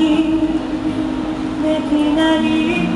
にできない